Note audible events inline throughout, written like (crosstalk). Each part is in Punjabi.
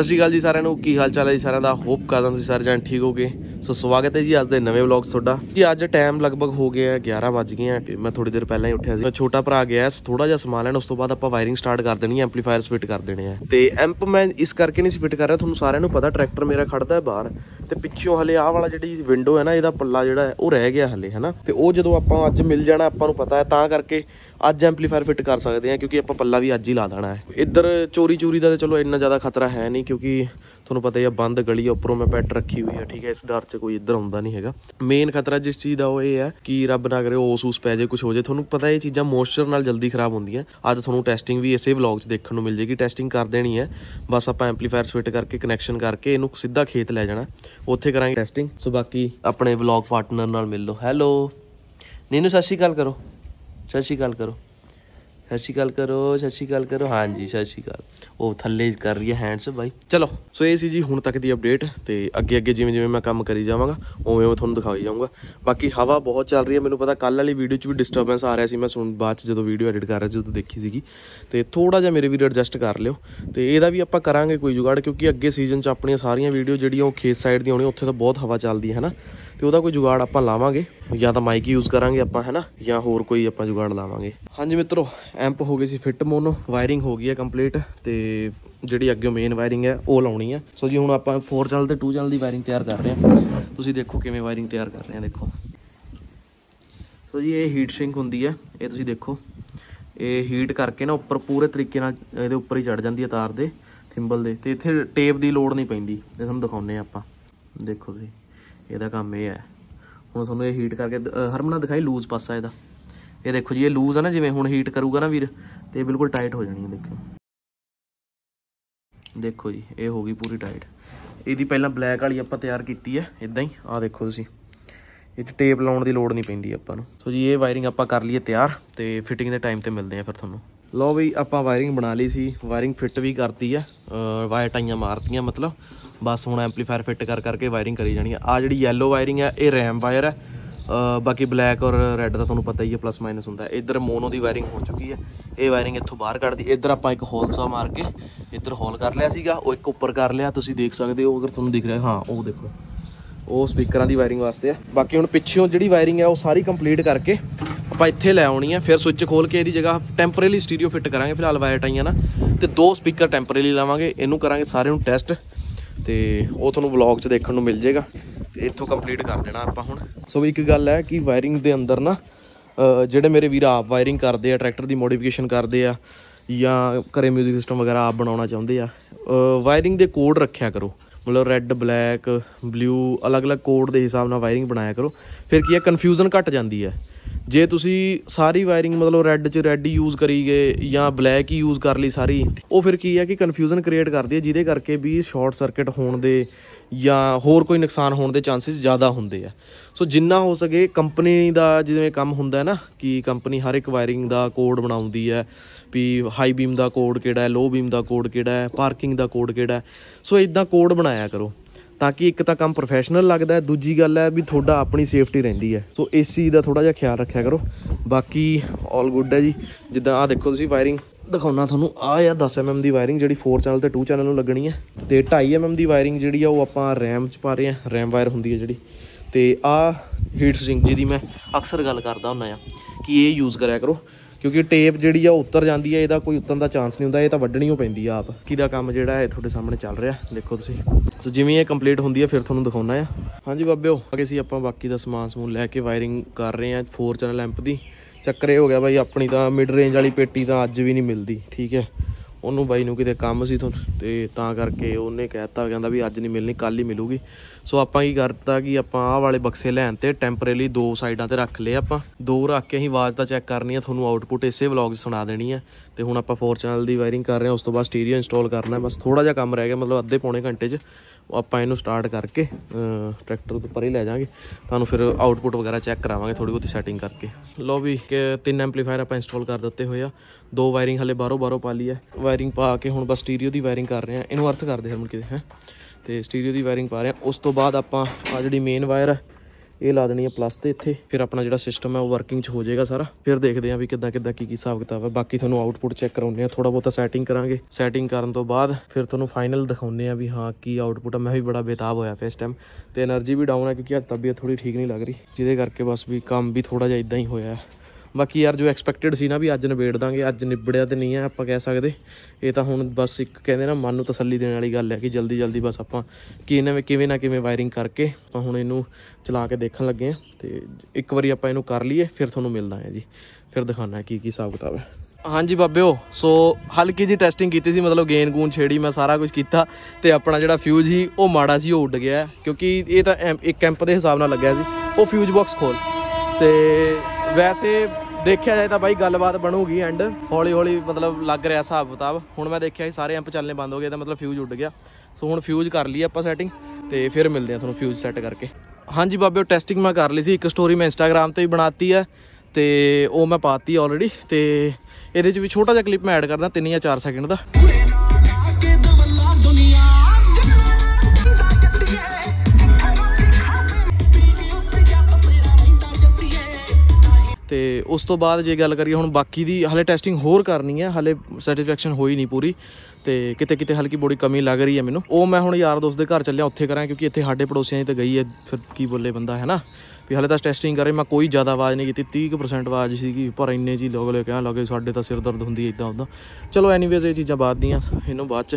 ਸਤਿ ਸ਼੍ਰੀ ਅਕਾਲ ਜੀ ਸਾਰਿਆਂ ਨੂੰ। ਕੀ ਹਾਲ ਚਾਲ ਹੈ ਜੀ ਸਾਰਿਆਂ ਦਾ? ਹੋਪ ਕਰਦਾ ਤੁਸੀਂ ਸਾਰੇ ਜਣ ਠੀਕ ਹੋਗੇ। ਸੋ ਸਵਾਗਤ ਹੈ ਜੀ ਅੱਜ ਦੇ ਨਵੇਂ ਵਲੌਗ ਤੁਹਾਡਾ। ਜੀ, ਅੱਜ ਟਾਈਮ ਲਗਭਗ ਹੋ ਗਿਆ 11 ਵੱਜ ਗਏ ਆ ਮੈਂ ਥੋੜੀ ਦੇਰ ਪਹਿਲਾਂ ਹੀ ਉੱਠਿਆ ਸੀ। ਮੈਂ ਛੋਟਾ ਭਰਾ ਗਿਆ ਥੋੜਾ ਜਿਹਾ ਸਮਾਨ ਲੈਣ, ਉਸ ਤੋਂ ਬਾਅਦ ਆਪਾਂ ਵਾਇਰਿੰਗ ਸਟਾਰਟ ਕਰ ਦੇਣੀ ਹੈ ਐਂਪਲੀਫਾਇਰਸ ਫਿਟ ਕਰ ਦੇਣੇ ਆ। ਤੇ ਐਂਪ ਮੈਂ ਇਸ ਕਰਕੇ ਨਹੀਂ ਸੀ ਫਿਟ ਕਰ ਰਿਹਾ, ਤੁਹਾਨੂੰ ਸਾਰਿਆਂ ਨੂੰ ਪਤਾ ਟਰੈਕਟਰ ਮੇਰਾ ਖੜਦਾ ਹੈ ਬਾਹਰ। ਤੇ ਪਿੱਛੋਂ ਹਲੇ ਆਹ ਵਾਲਾ ਜਿਹੜੀ ਵਿੰਡੋ ਹੈ ਨਾ, ਇਹਦਾ ਪੱਲਾ ਜਿਹੜਾ ਉਹ ਰਹਿ ਗਿਆ ਹਲੇ, ਹਨਾ? ਤੇ ਉਹ ਜਦੋਂ ਆਪਾਂ ਅੱਜ ਮਿਲ ਜਾਣਾ, ਆਪਾਂ ਨੂੰ ਪਤਾ ਹੈ, ਤਾਂ ਕਰਕੇ ਅੱਜ ਐਂਪਲੀਫਾਇਰ ਫਿੱਟ ਕਰ ਸਕਦੇ ਹਾਂ, ਕਿਉਂਕਿ ਆਪਾਂ ਪੱਲਾ ਵੀ ਅੱਜ ਹੀ ਲਾ ਦੇਣਾ ਹੈ। ਇੱਧਰ ਚੋਰੀ ਚੋਰੀ ਦਾ ਤਾਂ ਚਲੋ ਇੰਨਾ ਜ਼ਿਆਦਾ ਖਤਰਾ ਹੈ ਨਹੀਂ, ਕਿਉਂਕਿ ਤੁਹਾਨੂੰ ਪਤਾ ਹੀ ਆ, ਬੰਦ ਗਲੀ ਆ, ਉੱਪਰੋਂ ਮੈਂ ਪੈਟ ਰੱਖੀ ਹੋਈ ਆ, ਠੀਕ ਹੈ, ਇਸ ਡਰ 'ਚ ਕੋਈ ਇੱਧਰ ਆਉਂਦਾ ਨਹੀਂ ਹੈਗਾ। ਮੇਨ ਖਤਰਾ ਜਿਸ ਚੀਜ਼ ਦਾ ਉਹ ਇਹ ਹੈ ਕਿ ਰੱਬ ਨਾ ਕਰੇ ਓਸ ਉਸ ਪੈ ਜਾਏ ਕੁਝ ਹੋ ਜਾਏ ਤੁਹਾਨੂੰ ਪਤਾ ਇਹ ਚੀਜ਼ਾਂ ਮੋਇਸਚਰ ਨਾਲ ਜਲਦੀ ਖਰਾਬ ਹੁੰਦੀਆਂ। ਅੱਜ ਤੁਹਾਨੂੰ ਟੈਸਟਿੰਗ ਵੀ ਇਸੇ ਵਲੌਗ 'ਚ ਦੇਖਣ ਨੂੰ ਮਿਲ ਜੇਗੀ ਟੈਸਟਿੰਗ ਕਰ ਦੇਣੀ ਹੈ। ਬਸ ਆਪਾਂ ਐਂਪਲੀਫਾਇਰ ਫਿੱਟ ਕਰਕੇ ਕਨੈਕਸ਼ਨ ਕਰਕੇ ਇਹਨੂੰ ਸਿੱਧਾ ਖੇਤ ਲੈ ਜਾਣਾ। ਉੱਥੇ ਕਰਾਂਗੇ ਟੈਸਟਿੰਗ ਸੋ ਬਾਕੀ ਆਪਣੇ ਵਲੌਗ ਪਾਰਟਨਰ ਨਾਲ ਮਿਲ ਲਓ। ਹੈਲੋ ਨੀਨੂ, ਸਤਿ ਸ਼੍ਰੀ ਅਕਾਲ ਕਰੋ। ਸਤਿ ਸ਼੍ਰੀ ਅਕਾਲ ਕਰੋ। ਸਤਿ ਸ਼੍ਰੀ ਅਕਾਲ ਕਰੋ, ਸਤਿ ਸ਼੍ਰੀ ਅਕਾਲ ਕਰੋ। ਹਾਂਜੀ, ਸਤਿ ਸ਼੍ਰੀ ਅਕਾਲ। ਉਹ ਥੱਲੇ ਕਰ ਰਹੀ ਹੈ ਹੈਂਡਸ ਬਾਈ। ਚਲੋ, ਸੋ ਇਹ ਸੀ ਜੀ ਹੁਣ ਤੱਕ ਦੀ ਅਪਡੇਟ ਤੇ ਅੱਗੇ ਅੱਗੇ ਜਿਵੇਂ ਜਿਵੇਂ ਮੈਂ ਕੰਮ ਕਰੀ ਜਾਵਾਂਗਾ, ਉਵੇਂ ਉਵੇਂ ਤੁਹਾਨੂੰ ਦਿਖਾਈ ਜਾਊਂਗਾ। ਬਾਕੀ ਹਵਾ ਬਹੁਤ ਚੱਲ ਰਹੀ ਹੈ, ਮੈਨੂੰ ਪਤਾ ਕੱਲ ਵਾਲੀ ਵੀਡੀਓ 'ਚ ਵੀ ਡਿਸਟਰਬੈਂਸ ਆ ਰਿਹਾ ਸੀ, ਮੈਂ ਸੁਣ ਬਾਅਦ 'ਚ ਜਦੋਂ ਵੀਡੀਓ ਐਡਿਟ ਕਰ ਰਿਹਾ ਸੀ, ਉਦੋਂ ਦੇਖੀ ਸੀਗੀ। ਤੇ ਥੋੜਾ ਜਿਹਾ ਮੇਰੇ ਵੀਰ ਐਡਜਸਟ ਕਰ ਲਿਓ। ਤੇ ਇਹਦਾ ਵੀ ਆਪਾਂ ਕਰਾਂਗੇ ਕੋਈ ਜੁਗਾੜ, ਕਿਉਂਕਿ ਅੱਗੇ ਸੀਜ਼ਨ 'ਚ ਆਪਣੀਆਂ ਸਾਰੀਆਂ ਵੀਡੀਓ ਜਿਹੜੀਆਂ ਉਹ ਖੇਤ ਸਾਈਡ ਦੀਆਂ ਆਉਣੀਆਂ ਉੱਥੇ ਤਾਂ ਬਹੁਤ ਹਵਾ ਚੱਲਦੀ ਹੈ ਨਾ ਤੇ ਉਹਦਾ ਕੋਈ ਜੁਗਾੜ ਆਪਾਂ ਲਾਵਾਂਗੇ, ਜਾਂ ਤਾਂ ਮਾਈਕ ਯੂਜ਼ ਕਰਾਂਗੇ ਆਪਾਂ, ਹੈਨਾ? ਜਾਂ ਹੋਰ ਕੋਈ ਆਪਾਂ ਜੁਗਾੜ ਲਾਵਾਂਗੇ। ਹਾਂਜੀ ਮਿੱਤਰੋ ਐਂਪ ਹੋ ਗਈ ਸੀ ਫਿੱਟ ਮੋਨੋ ਵਾਇਰਿੰਗ ਹੋ ਗਈ ਹੈ ਕੰਪਲੀਟ ਤੇ ਜਿਹੜੀ ਅੱਗੇ ਮੇਨ ਵਾਇਰਿੰਗ ਹੈ ਉਹ ਲਾਉਣੀ ਹੈ ਸੋ ਜੀ, ਹੁਣ ਆਪਾਂ 4 ਚੈਨਲ ਤੇ 2 ਚੈਨਲ ਦੀ ਵਾਇਰਿੰਗ ਤਿਆਰ ਕਰ ਰਹੇ ਹਾਂ ਤੁਸੀਂ ਦੇਖੋ ਕਿਵੇਂ ਵਾਇਰਿੰਗ ਤਿਆਰ ਕਰ ਰਹੇ ਹਾਂ ਦੇਖੋ। ਸੋ ਜੀ, ਇਹ ਹੀਟ ਸਿੰਕ ਹੁੰਦੀ ਹੈ ਇਹ ਤੁਸੀਂ ਦੇਖੋ। ਇਹ ਹੀਟ ਕਰਕੇ ਨਾ ਉੱਪਰ ਪੂਰੇ ਤਰੀਕੇ ਨਾਲ ਇਹਦੇ ਉੱਪਰ ਹੀ ਚੜ ਜਾਂਦੀ ਹੈ ਤਾਰ ਦੇ ਥਿੰਬਲ ਦੇ। ਤੇ ਇੱਥੇ ਟੇਪ ਦੀ ਲੋੜ ਨਹੀਂ ਪੈਂਦੀ, ਇਹ ਤੁਹਾਨੂੰ ਦਿਖਾਉਨੇ ਆ ਆਪਾਂ। ਦੇਖੋ ਤੁਸੀਂ। ਇਹਦਾ ਕੰਮ ਇਹ ਹੈ। ਹੁਣ ਤੁਹਾਨੂੰ ਇਹ ਹੀਟ ਕਰਕੇ ਹਰਮਨਾ ਦਿਖਾਈ ਲੂਜ਼ ਪਾਸਾ ਇਹਦਾ। ਇਹ ਦੇਖੋ ਜੀ, ਇਹ ਲੂਜ਼ ਆ ਨਾ, ਜਿਵੇਂ ਹੁਣ ਹੀਟ ਕਰੂਗਾ ਨਾ ਵੀਰ, ਤੇ ਇਹ ਬਿਲਕੁਲ ਟਾਈਟ ਹੋ ਜਾਣੀ ਹੈ ਦੇਖੋ ਦੇਖੋ ਜੀ, ਇਹ ਹੋ ਗਈ ਪੂਰੀ ਟਾਈਟ ਇਹਦੀ ਪਹਿਲਾਂ ਬਲੈਕ ਵਾਲੀ ਆਪਾਂ ਤਿਆਰ ਕੀਤੀ ਹੈ ਇਦਾਂ ਹੀ। ਆਹ ਦੇਖੋ ਤੁਸੀਂ, ਇਹ 'ਚ ਟੇਪ ਲਾਉਣ ਦੀ ਲੋੜ ਨਹੀਂ ਪੈਂਦੀ ਆਪਾਂ ਨੂੰ। ਸੋ ਜੀ, ਇਹ ਵਾਇਰਿੰਗ ਆਪਾਂ ਕਰ ਲਈਏ ਤਿਆਰ, ਤੇ ਫਿਟਿੰਗ ਦੇ ਟਾਈਮ ਤੇ ਮਿਲਦੇ ਆ ਫਿਰ ਤੁਹਾਨੂੰ। ਲਓ ਵੀ ਆਪਾਂ ਵਾਇਰਿੰਗ ਬਣਾ ਲਈ ਸੀ। ਵਾਇਰਿੰਗ ਫਿੱਟ ਵੀ ਕਰਤੀ ਆ ਵਾਇਰ ਟਾਈਆਂ ਮਾਰਤੀਆਂ, ਮਤਲਬ ਬਸ ਹੁਣ ਐਂਪਲੀਫਾਇਰ ਫਿੱਟ ਕਰ ਕਰਕੇ ਵਾਇਰਿੰਗ ਕਰੀ ਜਾਣੀ ਆ। ਆ ਜਿਹੜੀ ਯੈਲੋ ਵਾਇਰਿੰਗ ਹੈ ਇਹ ਰੈਮ ਵਾਇਰ ਹੈ ਬਾਕੀ ਬਲੈਕ ਔਰ ਰੈੱਡ ਦਾ ਤੁਹਾਨੂੰ ਪਤਾ ਹੀ ਹੈ ਪਲੱਸ ਮਾਈਨਸ ਹੁੰਦਾ। ਹੈ ਇੱਧਰ ਮੋਨੋ ਦੀ ਵਾਇਰਿੰਗ ਹੋ ਚੁੱਕੀ ਹੈ ਇਹ ਵਾਇਰਿੰਗ ਇੱਥੋਂ ਬਾਹਰ ਕੱਢਦੀ। ਇੱਧਰ ਆਪਾਂ ਇੱਕ ਹੋਲ ਸਾ ਮਾਰ ਕੇ ਇੱਧਰ ਹੋਲ ਕਰ ਲਿਆ ਸੀਗਾ। ਉਹ ਇੱਕ ਉੱਪਰ ਕਰ ਲਿਆ। ਤੁਸੀਂ ਦੇਖ ਸਕਦੇ ਹੋ, ਅਗਰ ਤੁਹਾਨੂੰ ਦਿਖ ਰਿਹਾ, ਹਾਂ, ਉਹ ਦੇਖੋ। ਉਹ ਸਪੀਕਰਾਂ ਦੀ ਵਾਇਰਿੰਗ ਵਾਸਤੇ ਆ। ਬਾਕੀ ਹੁਣ ਪਿੱਛੋਂ ਜਿਹੜੀ ਵਾਇਰਿੰਗ ਹੈ ਉਹ ਸਾਰੀ ਕੰਪਲੀਟ ਕਰਕੇ ਆਪਾਂ ਇੱਥੇ ਲੈ ਆਉਣੀ ਆ। ਫਿਰ ਸੁੱਚ ਖੋਲ ਕੇ ਇਹਦੀ ਜਗ੍ਹਾ ਟੈਂਪਰੇਰੀ ਸਟੀਰੀਓ ਫਿੱਟ ਕਰਾਂਗੇ, ਫਿਲਹਾਲ ਵਾਇਰ ਟਾਈਆਂ ਨਾ। ਤੇ ਦੋ ਸਪੀਕਰ ਟੈਂਪਰੇਰੀ ਲਾਵਾਂਗੇ। ਇਹਨੂੰ ਕਰਾਂਗੇ ਸਾਰੇ ਨੂੰ ਟੈਸਟ ਤੇ ਉਹ ਤੁਹਾਨੂੰ ਵਲੌਗ 'ਚ ਦੇਖਣ ਨੂੰ ਮਿਲ ਜਾਏਗਾ ਤੇ ਇੱਥੋਂ ਕੰਪਲੀਟ ਕਰ ਦੇਣਾ ਆਪਾਂ ਹੁਣ। ਸੋ ਇੱਕ ਗੱਲ ਹੈ ਕਿ ਵਾਇਰਿੰਗ ਦੇ ਅੰਦਰ ਨਾ ਜਿਹੜੇ ਮੇਰੇ ਵੀਰ ਆਪ ਵਾਇਰਿੰਗ ਕਰਦੇ ਆ ਟਰੈਕਟਰ ਦੀ ਮੋਡੀਫਿਕੇਸ਼ਨ ਕਰਦੇ ਆ ਜਾਂ ਘਰੇ 뮤직 ਸਿਸਟਮ ਵਗੈਰਾ ਆਪ ਬਣਾਉਣਾ ਚਾਹੁੰਦੇ ਆ ਵਾਇਰਿੰਗ ਦੇ ਕੋਡ ਰੱਖਿਆ ਕਰੋ। ਮਤਲਬ ਰੈੱਡ ਬਲੈਕ ਬਲੂ ਅਲੱਗ-ਅਲੱਗ ਕੋਡ ਦੇ ਹਿਸਾਬ ਨਾਲ ਵਾਇਰਿੰਗ ਬਣਾਇਆ ਕਰੋ। ਫਿਰ ਕੀ ਹੈ ਕਨਫਿਊਜ਼ਨ ਘਟ ਜਾਂਦੀ ਹੈ। ਜੇ ਤੁਸੀਂ ਸਾਰੀ ਵਾਇਰਿੰਗ ਮਤਲਬ ਰੈੱਡ 'ਚ ਰੈੱਡ ਹੀ ਯੂਜ਼ ਕਰੀ ਗਏ ਜਾਂ ਬਲੈਕ ਹੀ ਯੂਜ਼ ਕਰ ਲਈ ਸਾਰੀ, ਉਹ ਫਿਰ ਕੀ ਹੈ ਕਿ ਕਨਫਿਊਜ਼ਨ ਕ੍ਰੀਏਟ ਕਰਦੀ ਹੈ, ਜਿਹਦੇ ਕਰਕੇ ਵੀ ਸ਼ਾਰਟ ਸਰਕਟ ਹੋਣ ਦੇ ਜਾਂ ਹੋਰ ਕੋਈ ਨੁਕਸਾਨ ਹੋਣ ਦੇ ਚਾਂਸਸ ਜ਼ਿਆਦਾ ਹੁੰਦੇ ਆ। ਸੋ ਜਿੰਨਾ ਹੋ ਸਕੇ ਕੰਪਨੀ ਦਾ ਜਿਵੇਂ ਕੰਮ ਹੁੰਦਾ ਹੈ ਨਾ, ਕਿ ਕੰਪਨੀ ਹਰ ਇੱਕ ਵਾਇਰਿੰਗ ਦਾ ਕੋਡ ਬਣਾਉਂਦੀ ਹੈ, ਵੀ ਹਾਈ ਬੀਮ ਦਾ ਕੋਡ ਕਿਹੜਾ ਹੈ ਲੋ ਬੀਮ ਦਾ ਕੋਡ ਕਿਹੜਾ ਹੈ ਪਾਰਕਿੰਗ ਦਾ ਕੋਡ ਕਿਹੜਾ ਹੈ। ਸੋ ਇਦਾਂ ਕੋਡ ਬਣਾਇਆ ਕਰੋ। ਤਾਂ ਕਿ ਇੱਕ ਤਾਂ ਕੰਮ ਪ੍ਰੋਫੈਸ਼ਨਲ ਲੱਗਦਾ ਹੈ, ਦੂਜੀ ਗੱਲ ਹੈ ਵੀ ਤੁਹਾਡਾ ਆਪਣੀ ਸੇਫਟੀ ਰਹਿੰਦੀ ਹੈ। ਸੋ ਇਸ ਚੀਜ਼ ਦਾ ਥੋੜਾ ਜਿਹਾ ਖਿਆਲ ਰੱਖਿਆ ਕਰੋ। ਬਾਕੀ ਆਲ ਗੁੱਡ ਹੈ ਜੀ। ਜਿੱਦਾਂ ਆ ਦੇਖੋ ਤੁਸੀਂ ਵਾਇਰਿੰਗ ਦਿਖਾਉਣਾ ਤੁਹਾਨੂੰ ਆ ਆ 10 mm ਦੀ ਵਾਇਰਿੰਗ ਜਿਹੜੀ 4 ਚੈਨਲ ਤੇ 2 ਚੈਨਲ ਨੂੰ ਲੱਗਣੀ ਹੈ। ਤੇ 2.5 mm ਦੀ ਵਾਇਰਿੰਗ ਜਿਹੜੀ ਆ ਉਹ ਆਪਾਂ ਰੈਮ ਚ ਪਾ ਰਹੇ ਹਾਂ। ਰੈਮ ਵਾਇਰ ਹੁੰਦੀ ਹੈ ਜਿਹੜੀ। ਤੇ ਆ ਹੀਟ ਸਿੰਕ ਜਿਹਦੀ ਮੈਂ ਅਕਸਰ ਗੱਲ ਕਰਦਾ ਹੁੰਦਾ ਆ ਕਿ ਇਹ ਯੂਜ਼ ਕਰਿਆ ਕਰੋ। ਕਿਉਂਕਿ ਟੇਪ ਜਿਹੜੀ ਆ ਉਹ ਉੱਤਰ ਜਾਂਦੀ ਹੈ, ਇਹਦਾ ਕੋਈ ਉਤਰਨ ਦਾ ਚਾਂਸ ਨਹੀਂ ਹੁੰਦਾ। ਇਹ ਤਾਂ ਵੱਢਣੀ ਓ ਪੈਂਦੀ ਆ ਆਪ। ਕਿਹਦਾ ਕੰਮ ਜਿਹੜਾ ਹੈ ਤੁਹਾਡੇ ਸਾਹਮਣੇ ਚੱਲ ਰਿਹਾ। ਦੇਖੋ ਤੁਸੀਂ। ਸੋ ਜਿਵੇਂ ਇਹ ਕੰਪਲੀਟ ਹੁੰਦੀ ਹੈ ਫਿਰ ਤੁਹਾਨੂੰ ਦਿਖਾਉਣਾ ਆ। ਹਾਂਜੀ ਬਾਬਿਓ, ਅੱਗੇ ਸੀ ਆਪਾਂ ਬਾਕੀ ਦਾ ਸਮਾਨ ਸਮੂਨ ਲੈ ਕੇ ਵਾਇਰਿੰਗ ਕਰ ਰਹੇ ਆ 4 ਚੈਨਲ ਐਂਪ ਦੀ। ਚੱਕਰ ਇਹ ਹੋ ਗਿਆ ਬਾਈ, ਆਪਣੀ ਤਾਂ ਮਿਡ ਰੇਂਜ ਵਾਲੀ ਪੇਟੀ ਤਾਂ ਅੱਜ ਵੀ ਨਹੀਂ ਮਿਲਦੀ, ਠੀਕ ਹੈ। ਉਹਨੂੰ ਬਾਈ ਨੂੰ ਕਿਤੇ ਕੰਮ ਸੀ ਤੁਹਾਨੂੰ, ਤੇ ਤਾਂ ਕਰਕੇ ਉਹਨੇ ਕਹਿਤਾ, ਕਹਿੰਦਾ ਵੀ ਅੱਜ ਨਹੀਂ ਮਿਲਣੀ ਕੱਲ ਹੀ ਮਿਲੂਗੀ। ਸੋ ਆਪਾਂ ਕੀ ਕਰਤਾ ਕਿ ਆਪਾਂ ਆਹ ਵਾਲੇ ਬਕਸੇ ਲੈਣ ਤੇ ਟੈਂਪਰੇਰੀ ਦੋ ਸਾਈਡਾਂ ਤੇ ਰੱਖ ਲਏ ਆਪਾਂ। ਦੋ ਰੱਖ ਕੇ ਅਸੀਂ ਆਵਾਜ਼ ਤਾਂ ਚੈੱਕ ਕਰਨੀ ਆ, ਤੁਹਾਨੂੰ ਆਊਟਪੁੱਟ ਇਸੇ ਵਲੌਗ 'ਚ ਸੁਣਾ ਦੇਣੀ ਆ। ਤੇ ਹੁਣ ਆਪਾਂ 4 ਚੈਨਲ ਦੀ ਵਾਇਰਿੰਗ ਕਰ ਰਹੇ ਹਾਂ ਉਸ ਤੋਂ ਬਾਅਦ ਸਟੀਰੀਓ ਇੰਸਟਾਲ ਕਰਨਾ, ਬਸ ਥੋੜਾ ਜਿਹਾ ਕੰਮ ਰਹਿ ਗਿਆ, ਮਤਲਬ ਅੱਧੇ ਪੌਣੇ ਘੰਟੇ 'ਚ। ਆਪਾਂ ਇਹਨੂੰ ਸਟਾਰਟ ਕਰਕੇ ਟਰੈਕਟਰ ਤੋਂ ਪਰੇ ਲੈ ਜਾਾਂਗੇ ਤੁਹਾਨੂੰ ਫਿਰ ਆਊਟਪੁੱਟ ਵਗੈਰਾ ਚੈੱਕ ਕਰਾਵਾਂਗੇ ਥੋੜੀ ਬਹੁਤੀ ਸੈਟਿੰਗ ਕਰਕੇ। ਲੋ ਵੀ ਕਿ ਤਿੰਨ ਐਂਪਲੀਫਾਇਰ ਆਪਾਂ ਇੰਸਟਾਲ ਕਰ ਦਿੱਤੇ ਹੋਏ ਆ। ਦੋ ਵਾਇਰਿੰਗ ਹਲੇ ਬਾਹਰੋਂ ਬਾਹਰੋਂ ਪਾ ਲਈ ਹੈ। ਵਾਇਰਿੰਗ ਪਾ ਕੇ ਹੁਣ ਬਸ ਸਟੀਰੀਓ ਦੀ ਵਾਇਰਿੰਗ ਕਰ ਰਹੇ ਆ ਇਹਨੂੰ ਅਰਥ ਕਰਦੇ ਹਰਮਨ ਕਿਤੇ ਹੈ? ਤੇ ਸਟੀਰੀਓ ਦੀ ਵਾਇਰਿੰਗ ਪਾ ਰਹੇ ਆ ਉਸ ਤੋਂ ਬਾਅਦ ਆਪਾਂ ਆ ਜਿਹੜੀ ਮੇਨ ਵਾਇਰ ਹੈ ਇਹ ਲਾ ਦੇਣੀ ਹੈ ਪਲੱਸ ਤੇ ਇੱਥੇ। ਫਿਰ ਆਪਣਾ ਜਿਹੜਾ ਸਿਸਟਮ ਹੈ ਉਹ ਵਰਕਿੰਗ 'ਚ ਹੋ ਜਾਏਗਾ ਸਾਰਾ। ਫਿਰ ਦੇਖਦੇ ਹਾਂ ਵੀ ਕਿੱਦਾਂ ਕਿੱਦਾਂ ਕੀ ਕੀ ਹਿਸਾਬ ਕਿਤਾਬ ਹੈ ਬਾਕੀ ਤੁਹਾਨੂੰ ਆਊਟਪੁੱਟ ਚੈੱਕ ਕਰਾਉਂਦੇ ਹਾਂ ਥੋੜਾ ਬਹੁਤਾ ਸੈਟਿੰਗ ਕਰਾਂਗੇ। ਸੈਟਿੰਗ ਕਰਨ ਤੋਂ ਬਾਅਦ ਫਿਰ ਤੁਹਾਨੂੰ ਫਾਈਨਲ ਦਿਖਾਉਂਦੇ ਹਾਂ ਵੀ ਹਾਂ, ਕੀ ਆਊਟਪੁੱਟ ਹੈ ਮੈਂ ਵੀ ਬੜਾ ਬੇਤਾਬ ਹੋਇਆ ਪਿਆ ਇਸ ਟਾਈਮ ਤੇ એનર્ਜੀ ਵੀ ਡਾਊਨ ਹੈ ਕਿਉਂਕਿ ਅੱਜ ਤਬੀਅਤ ਥੋੜੀ ਠੀਕ ਨਹੀਂ ਲੱਗ ਰਹੀ। ਜਿਹਦੇ ਕਰਕੇ ਬਸ ਵੀ ਕੰਮ ਵੀ ਥੋੜਾ ਜਿਹਾ ਇਦਾਂ ਹੀ ਹੋਇਆ। ਬਾਕੀ ਯਾਰ ਜੋ ਐਕਸਪੈਕਟਡ ਸੀ ਨਾ ਵੀ ਅੱਜ ਨਿਬੇੜ ਦਾਂਗੇ, ਅੱਜ ਨਿਬੜਿਆ ਤੇ ਨਹੀਂ ਹੈ ਆਪਾਂ ਕਹਿ ਸਕਦੇ। ਇਹ ਤਾਂ ਹੁਣ ਬਸ ਇੱਕ ਕਹਿੰਦੇ ਨਾ ਮਨ ਨੂੰ ਤਸੱਲੀ ਦੇਣ ਵਾਲੀ ਗੱਲ ਹੈ ਕਿ ਜਲਦੀ ਜਲਦੀ ਬਸ ਆਪਾਂ ਕਿਵੇਂ ਕਿਵੇਂ ਨਾ ਕਿਵੇਂ ਵਾਇਰਿੰਗ ਕਰਕੇ ਆਪਾਂ ਹੁਣ ਇਹਨੂੰ ਚਲਾ ਕੇ ਦੇਖਣ ਲੱਗੇ ਆ ਤੇ ਇੱਕ ਵਾਰੀ ਆਪਾਂ ਇਹਨੂੰ ਕਰ ਲਈਏ, ਫਿਰ ਤੁਹਾਨੂੰ ਮਿਲਦਾ ਹੈ ਜੀ। ਫਿਰ ਦਿਖਾਉਣਾ ਕੀ ਕੀ ਹਿਸਾਬ ਕਿਤਾਬ ਹੈ। ਹਾਂਜੀ ਬਾਬਿਓ ਸੋ ਹਲਕੀ ਜੀ ਟੈਸਟਿੰਗ ਕੀਤੀ ਸੀ, ਮਤਲਬ ਗੇਨ ਗੂਨ ਛੇੜੀ, ਮੈਂ ਸਾਰਾ ਕੁਝ ਕੀਤਾ ਤੇ ਆਪਣਾ ਜਿਹੜਾ ਫਿਊਜ਼ ਸੀ, ਉਹ ਮਾੜਾ ਸੀ, ਉਹ ਉੱਡ ਗਿਆ ਕਿਉਂਕਿ ਇਹ ਤਾਂ ਐਮ- ਇੱਕ ਕੈਂਪ ਦੇ ਹਿਸਾਬ ਨਾਲ ਲੱਗਿਆ ਸੀ। ਉਹ ਫਿਊਜ਼ ਬਾਕਸ ਖੋਲ। ਤੇ ਵੈਸੇ ਦੇਖਿਆ ਜਾਏ ਤਾਂ ਬਾਈ ਗੱਲਬਾਤ ਬਣੂਗੀ ਐਂਡ ਹੌਲੀ ਹੌਲੀ ਮਤਲਬ ਲੱਗ ਰਿਹਾ ਹਿਸਾਬ ਕਿਤਾਬ। ਹੁਣ ਮੈਂ ਦੇਖਿਆ ਸੀ ਸਾਰੇ ਐਂਪ ਚੱਲਨੇ ਬੰਦ ਹੋ ਗਏ ਤਾਂ ਮਤਲਬ ਫਿਊਜ਼ ਉੱਡ ਗਿਆ। ਸੋ ਹੁਣ ਫਿਊਜ਼ ਕਰ ਲਈ ਆਪਾਂ ਸੈਟਿੰਗ ਤੇ ਫਿਰ ਮਿਲਦੇ ਆ ਤੁਹਾਨੂੰ ਫਿਊਜ਼ ਸੈੱਟ ਕਰਕੇ। ਹਾਂਜੀ ਬਾਬਿਓ ਟੈਸਟਿੰਗ ਮੈਂ ਕਰ ਲਈ ਸੀ। ਇੱਕ ਸਟੋਰੀ ਮੈਂ ਇੰਸਟਾਗ੍ਰam ਤੇ ਵੀ ਬਣਾਤੀ ਹੈ ਤੇ ਉਹ ਮੈਂ ਪਾਤੀ ਆਲਰੇਡੀ ਤੇ ਇਹਦੇ 'ਚ ਵੀ ਛੋਟਾ ਜਿਹਾ ਕਲਿੱਪ ਮੈਂ ਐਡ ਕਰਦਾ 3 ਜਾਂ 4 ਸੈਕਿੰਡ ਦਾ। ਤੇ ਉਸ ਤੋਂ ਬਾਅਦ ਜੇ ਗੱਲ ਕਰੀਏ ਹੁਣ ਬਾਕੀ ਦੀ ਹਾਲੇ ਟੈਸਟਿੰਗ ਹੋਰ ਕਰਨੀ ਹੈ, ਹਾਲੇ ਸੈਟੀਸਫੈਕਸ਼ਨ ਹੋਈ ਨਹੀਂ ਪੂਰੀ। ਤੇ ਕਿਤੇ ਕਿਤੇ ਹਲਕੀ ਬੋੜੀ ਕਮੀ ਲੱਗ ਰਹੀ ਹੈ ਮੈਨੂੰ। ਉਹ ਮੈਂ ਹੁਣ ਯਾਰ ਦੋਸਤ ਦੇ ਘਰ ਚੱਲਿਆ, ਉੱਥੇ ਕਰਾਂ ਕਿਉਂਕਿ ਇੱਥੇ ਸਾਡੇ ਪੜੋਸੀਆਂ 'ਚ ਤਾਂ ਗਈ ਹੈ, ਫਿਰ ਕੀ ਬੋਲੇ ਬੰਦਾ, ਹੈ ਨਾ? ਵੀ ਹਲੇ ਤਾਂ ਟੈਸਟਿੰਗ ਕਰੇ ਮੈਂ ਕੋਈ ਜ਼ਿਆਦਾ ਆਵਾਜ਼ ਨਹੀਂ ਕੀਤੀ 30% ਆਵਾਜ਼ ਸੀਗੀ, ਪਰ ਇੰਨੇ ਜੀ ਲੋਕ ਲੈ ਕਹਿਣ ਲੱਗੇ, ਸਾਡੇ ਤਾਂ ਸਿਰ ਦਰਦ ਹੁੰਦੀ ਹੈ ਇਦਾਂ ਉਦਾਂ ਚਲੋ ਐਨੀਵੇਜ਼ ਇਹ ਚੀਜ਼ਾਂ ਬਾਅਦ ਦੀਆਂ, ਇਹਨੂੰ ਬਾਅਦ ਚ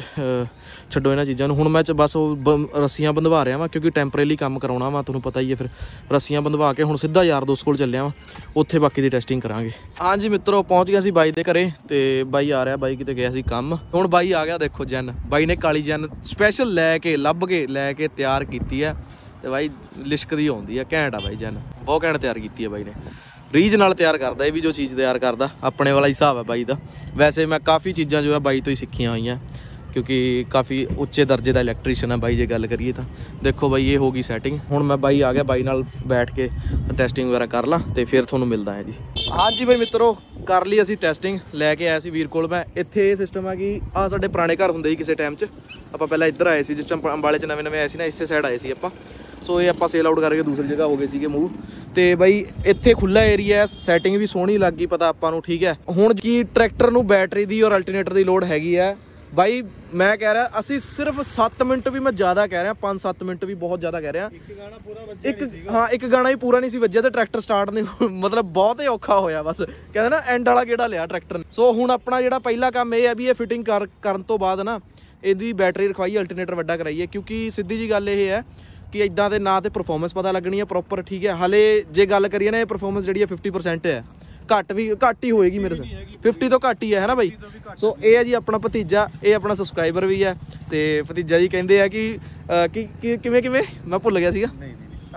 ਛੱਡੋ ਇਹਨਾਂ ਚੀਜ਼ਾਂ ਨੂੰ। ਹੁਣ ਮੈਂ ਬਸ ਉਹ ਬ- ਰੱਸੀਆਂ ਬੰਦਵਾ ਰਿਹਾ ਵਾਂ, ਕਿਉਂਕਿ ਟੈਂਪਰੇਰੀ ਕੰਮ ਕਰਾਉਣਾ ਵਾ, ਤੁਹਾਨੂੰ ਪਤਾ ਹੀ ਹੈ ਫਿਰ। ਰੱਸੀਆਂ ਬੰਦਵਾ ਕੇ ਹੁਣ ਸਿੱਧਾ ਯਾਰ ਦੋਸਤ ਕੋਲ ਚੱਲਿਆ ਵਾਂ, ਉੱਥੇ ਬਾਕੀ ਦੀ ਟੈਸਟਿੰਗ ਕਰਾਂਗੇ। ਹਾਂਜੀ ਮਿੱਤਰੋ, ਪਹੁੰਚ ਗਿਆ ਸੀ ਬਾਈ ਦੇ ਘਰੇ, ਤੇ ਬਾਈ ਆ ਰਿਹਾ, ਬਾਈ ਕਿਤੇ ਗਿਆ ਸੀ ਕੰਮ। ਹੁਣ ਬਾਈ ਆ ਗਿਆ ਦੇਖੋ ਜੈਨ। ਬਾਈ ਨੇ ਕਾਲੀ ਜੈਨ ਸਪੈਸ਼ਲ ਲੈ ਕੇ, ਲੱਭ ਕੇ, ਲੈ ਕੇ ਤਿਆਰ ਕੀਤੀ ਹੈ। ਤੇ ਬਾਈ ਲਿਸ਼ਕਦੀ ਆਉਂਦੀ ਆ ਘੈਂਟ ਆ ਬਾਈ ਜੈਨ। ਬਹੁਤ ਘੈਂਟ ਤਿਆਰ ਕੀਤੀ ਆ ਬਾਈ ਨੇ। ਰੀਜ ਨਾਲ ਤਿਆਰ ਕਰਦਾ, ਇਹ ਵੀ ਜੋ ਚੀਜ਼ ਤਿਆਰ ਕਰਦਾ, ਆਪਣੇ ਵਾਲਾ ਹਿਸਾਬ ਹੈ ਬਾਈ ਦਾ। ਵੈਸੇ ਮੈਂ ਕਾਫੀ ਚੀਜ਼ਾਂ ਜੋ ਹੈ ਬਾਈ ਤੋਂ ਹੀ ਸਿੱਖੀਆਂ ਹੋਈਆਂ। ਕਿਉਂਕਿ ਕਾਫੀ ਉੱਚੇ ਦਰਜੇ ਦਾ ਇਲੈਕਟ੍ਰੀਸ਼ੀਅਨ ਹੈ ਬਾਈ, ਜੇ ਗੱਲ ਕਰੀਏ ਤਾਂ। ਦੇਖੋ ਬਾਈ, ਇਹ ਹੋ ਗਈ ਸੈਟਿੰਗ ਹੁਣ ਮੈਂ ਬਾਈ ਆ ਗਿਆ, ਬਾਈ ਨਾਲ ਬੈਠ ਕੇ ਟੈਸਟਿੰਗ ਵਗੈਰਾ ਕਰ ਲਾਂ ਤੇ ਫਿਰ ਤੁਹਾਨੂੰ ਮਿਲਦਾ ਹੈ ਜੀ। ਹਾਂਜੀ ਬਾਈ ਮਿੱਤਰੋ, ਕਰ ਲਈ ਅਸੀਂ ਟੈਸਟਿੰਗ ਲੈ ਕੇ ਆਇਆ ਸੀ ਵੀਰ ਕੋਲ ਮੈਂ। ਇੱਥੇ ਇਹ ਸਿਸਟਮ ਆ ਕਿ ਆ ਸਾਡੇ ਪੁਰਾਣੇ ਘਰ ਹੁੰਦੇ ਸੀ ਕਿਸੇ ਟਾਈਮ 'ਚ। ਆਪਾਂ ਪਹਿਲਾਂ ਇੱਧਰ ਆਏ ਸੀ, ਜਿਸ ਟਾਈਮ ਅੰਬਾਲੇ 'ਚ ਨਵੇਂ ਨਵੇਂ ਆਏ ਸੀ ਨਾ, ਇਸੇ ਸਾਈਡ ਆਏ ਸੀ ਆਪਾਂ। ਸੋ ਇਹ ਆਪਾਂ ਸੇਲ ਆਊਟ ਕਰਕੇ ਦੂਸਰੀ ਜਗ੍ਹਾ ਹੋ ਗਏ ਸੀਗੇ ਮੂਵ ਤੇ ਬਾਈ, ਇੱਥੇ ਖੁੱਲਾ ਏਰੀਆ ਹੈ ਸੈਟਿੰਗ ਵੀ ਸੋਹਣੀ ਲੱਗ ਗਈ, ਪਤਾ ਆਪਾਂ ਨੂੰ, ਠੀਕ ਹੈ। ਹੁਣ ਕੀ ਟਰੈਕਟਰ ਨੂੰ ਬੈਟਰੀ ਦੀ ਔਰ ਅਲਟਰਨੇਟਰ ਦੀ ਲੋਡ ਹੈਗੀ ਹੈ ਬਾਈ ਮੈਂ ਕਹਿ ਰਿਹਾ ਅਸੀਂ ਸਿਰਫ 7 ਮਿੰਟ ਵੀ ਮੈਂ ਜ਼ਿਆਦਾ ਕਹਿ ਰਿਹਾ 5-7 ਮਿੰਟ ਵੀ ਬਹੁਤ ਜ਼ਿਆਦਾ ਕਹਿ ਰਿਹਾ। ਇੱਕ ਗਾਣਾ ਪੂਰਾ ਵੱਜਿਆ ਇੱਕ ਹਾਂ ਇੱਕ ਗਾਣਾ ਹੀ ਪੂਰਾ ਨਹੀਂ ਸੀ ਵੱਜਿਆ ਤੇ ਟਰੈਕਟਰ ਸਟਾਰਟ ਨਹੀਂ (laughs) ਮਤਲਬ ਬਹੁਤ ਹੀ ਔਖਾ ਹੋਇਆ ਬਸ। ਕਹਿੰਦੇ ਨਾ ਐਂਡ ਵਾਲਾ ਕਿਹੜਾ ਲਿਆ ਟਰੈਕਟਰ ਨੇ। ਸੋ ਹੁਣ ਆਪਣਾ ਜਿਹੜਾ ਪਹਿਲਾ ਕੰਮ ਇਹ ਹੈ ਵੀ ਇਹ ਫਿਟਿੰਗ ਕਰ ਕਰਨ ਤੋਂ ਬਾਅਦ ਨਾ ਇਹਦੀ ਬੈਟਰੀ ਰਖਵਾਈ ਅਲਟਰਨੇਟਰ ਵੱਡਾ ਕਰਾਈਏ। ਕਿਉਂਕਿ ਸਿੱਧੀ ਜੀ ਗੱਲ ਇਹ ਹੈ ਕਿ ਇਦਾਂ ਦੇ ਨਾ ਤੇ ਪਰਫਾਰਮੈਂਸ ਪਤਾ ਲੱਗਣੀ ਹੈ ਪ੍ਰੋਪਰ ਠੀਕ ਹੈ। ਹਲੇ ਜੇ ਗੱਲ ਕਰੀਏ ਨਾ ਇਹ ਪਰਫਾਰਮੈਂਸ ਜਿਹੜੀ ਹੈ 50% ਹੈ। ਘੱਟ ਵੀ ਘੱਟ ਹੀ ਹੋਏਗੀ ਮੇਰੇ ਸੇ 50 ਤੋਂ ਘੱਟ ਹੀ ਹੈ ਹੈ ਨਾ ਬਾਈ? ਸੋ ਇਹ ਹੈ ਜੀ ਆਪਣਾ ਭਤੀਜਾ ਇਹ ਆਪਣਾ ਸਬਸਕ੍ਰਾਈਬਰ ਵੀ ਹੈ ਤੇ ਭਤੀਜਾ ਜੀ ਕਹਿੰਦੇ ਆ ਕਿ ਅਹ, ਕਿ ਕਿ- ਕਿਵੇਂ ਕਿਵੇਂ? ਮੈਂ ਭੁੱਲ ਗਿਆ ਸੀਗਾ।